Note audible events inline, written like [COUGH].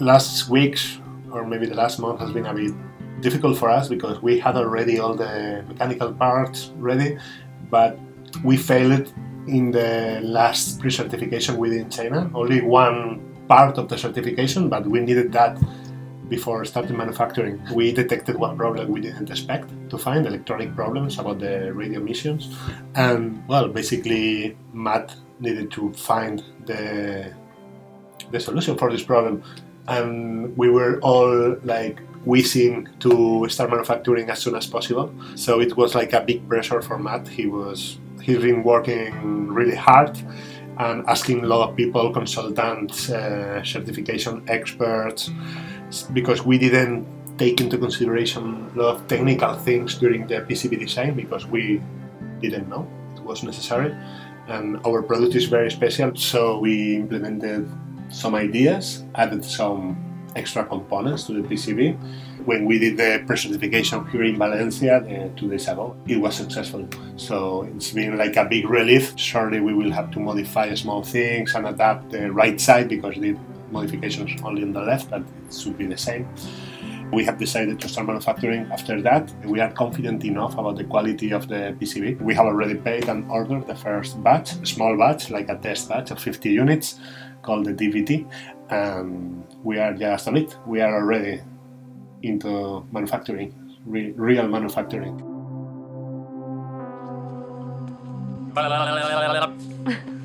last weeks or maybe the last month has been a bit difficult for us because we had already all the mechanical parts ready, but we failed in the last pre-certification within China. Only one part of the certification, but we needed that before starting manufacturing. We detected one problem we didn't expect to find, electronic problems about the radio emissions. And well, basically Matt needed to find the the solution for this problem. And we were all like wishing to start manufacturing as soon as possible. So it was like a big pressure for Matt. He was he's been working really hard and asking a lot of people, consultants, uh, certification experts, because we didn't take into consideration a lot of technical things during the PCB design because we didn't know it was necessary. And our product is very special, so we implemented some ideas, added some extra components to the PCB. When we did the pre-certification here in Valencia uh, two days ago, it was successful. So it's been like a big relief. Surely we will have to modify small things and adapt the right side because the modifications only on the left, but it should be the same. We have decided to start manufacturing after that. We are confident enough about the quality of the PCB. We have already paid and ordered the first batch, a small batch, like a test batch of 50 units called the DVT, and we are just on it. We are already into manufacturing, re real manufacturing. [LAUGHS]